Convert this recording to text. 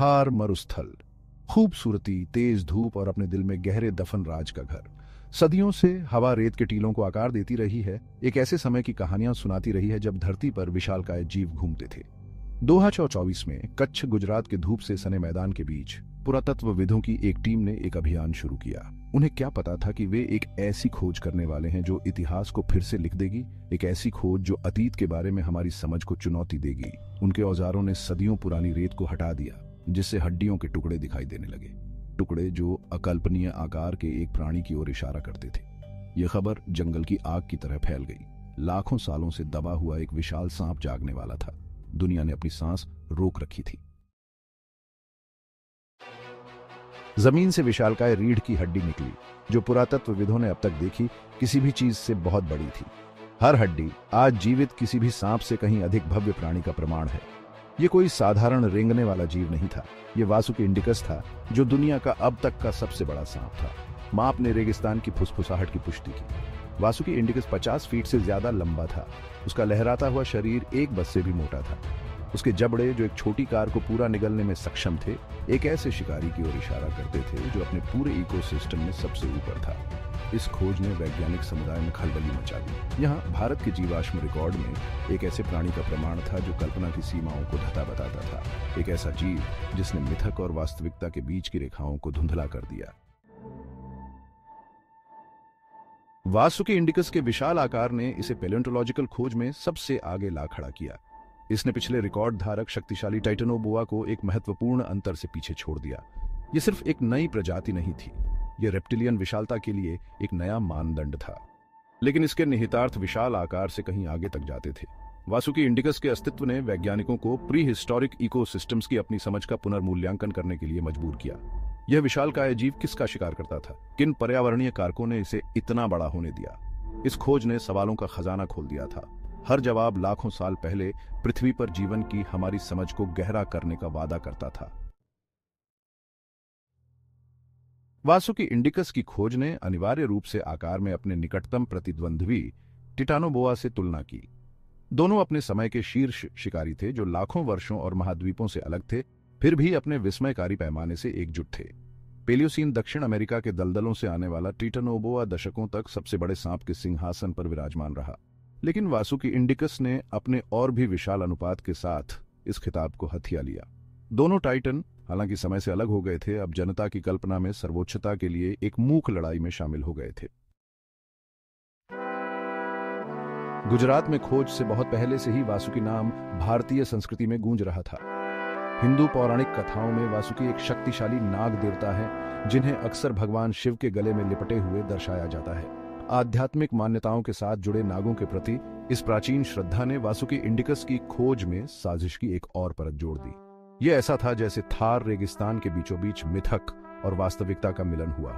थार मरुस्थल। खूबसूरती, तेज धूप और अपने दिल में गहरे दफन राज का घर। सदियों से हवा रेत के टीलों को आकार देती रही है। एक ऐसे समय की कहानियाँ सुनाती रही है जब धरती पर विशालकाय जीव घूमते थे। दो में कच्छ गुजरात के धूप से सने मैदान के बीच पुरातत्वविदों की एक टीम ने एक अभियान शुरू किया। उन्हें क्या पता था कि वे एक ऐसी खोज करने वाले हैं जो इतिहास को फिर से लिख देगी, एक ऐसी खोज जो अतीत के बारे में हमारी समझ को चुनौती देगी। उनके औजारों ने सदियों पुरानी रेत को हटा दिया। जिससे हड्डियों के टुकड़े दिखाई देने लगे। टुकड़े जो अकल्पनीय आकार के एक प्राणी की ओर इशारा करते थे। यह खबर जंगल की आग की तरह फैल गई। लाखों सालों से दबा हुआ एक विशाल सांप जागने वाला था। दुनिया ने अपनी सांस रोक रखी थी। ज़मीन से विशालकाय रीढ़ की हड्डी निकली, जो पुरातत्वविदों ने अब तक देखी किसी भी चीज़ से बहुत बड़ी थी। हर हड्डी आज जीवित किसी भी सांप से कहीं अधिक भव्य प्राणी का प्रमाण है। ये कोई साधारण रेंगने वाला जीव नहीं था। ये वासुकी इंडिकस था, जो दुनिया का अब तक का सबसे बड़ा सांप था। माप ने रेगिस्तान की फुसफुसाहट की पुष्टि की। वासुकी इंडिकस 50 फीट से ज़्यादा लंबा था। उसका लहराता हुआ शरीर एक बस से भी मोटा था। उसके जबड़े, जो एक छोटी कार को पूरा निगलने में सक्षम थे, एक ऐसे शिकारी की ओर इशारा करते थे, जो अपने पूरे इकोसिस्टम में सबसे ऊपर था। इस खोज ने वैज्ञानिक समुदाय में खलबली मचा दी। यहाँ भारत के जीवाश्म रिकॉर्ड में एक ऐसे प्राणी का प्रमाण था जो कल्पना की सीमाओं को धता बताता था। एक ऐसा जीव जिसने मिथक और वास्तविकता के बीच की रेखाओं को धुंधला कर दिया। वासुकी इंडिकस के विशाल आकार ने इसे पेलेंटोलॉजिकल खोज में सबसे आगे ला खड़ा किया। इसने पिछले रिकॉर्ड धारक शक्तिशाली टाइटनोबोआ को एक महत्वपूर्ण अंतर से पीछे छोड़ दिया। यह सिर्फ़ एक नई प्रजाति नहीं थी। यह रेप्टिलियन विशालता के लिए एक नया मानदंड था। लेकिन इसके निहितार्थ विशाल आकार से कहीं आगे तक जाते थे। वासुकी इंडिकस के अस्तित्व ने वैज्ञानिकों को प्री हिस्टोरिक इकोसिस्टम्स की अपनी समझ का पुनर्मूल्यांकन करने के लिए मजबूर किया। यह विशाल काय जीव किसका शिकार करता था? किन पर्यावरणीय कारकों ने इसे इतना बड़ा होने दिया? इस खोज ने सवालों का खजाना खोल दिया था। हर जवाब लाखों साल पहले पृथ्वी पर जीवन की हमारी समझ को गहरा करने का वादा करता था। वासुकी इंडिकस की खोज ने अनिवार्य रूप से आकार में अपने निकटतम प्रतिद्वंद्वी टिटानोबोआ से तुलना की। दोनों अपने समय के शीर्ष शिकारी थे जो लाखों वर्षों और महाद्वीपों से अलग थे, फिर भी अपने विस्मयकारी पैमाने से एकजुट थे। पेलियोसीन दक्षिण अमेरिका के दलदलों से आने वाला टिटानोबोआ दशकों तक सबसे बड़े सांप के सिंहासन पर विराजमान रहा। लेकिन वासुकी इंडिकस ने अपने और भी विशाल अनुपात के साथ इस खिताब को हथिया लिया। दोनों टाइटन हालाँकि समय से अलग हो गए थे, अब जनता की कल्पना में सर्वोच्चता के लिए एक मूक लड़ाई में शामिल हो गए थे। गुजरात में खोज से बहुत पहले से ही वासुकी नाम भारतीय संस्कृति में गूंज रहा था। हिंदू पौराणिक कथाओं में वासुकी एक शक्तिशाली नाग देवता है, जिन्हें अक्सर भगवान शिव के गले में लिपटे हुए दर्शाया जाता है। आध्यात्मिक मान्यताओं के साथ जुड़े नागों के प्रति इस प्राचीन श्रद्धा ने वासुकी इंडिकस की खोज में साजिश की एक और परत जोड़ दी। यह ऐसा था जैसे थार रेगिस्तान के बीचों बीच मिथक और वास्तविकता का मिलन हुआ हो।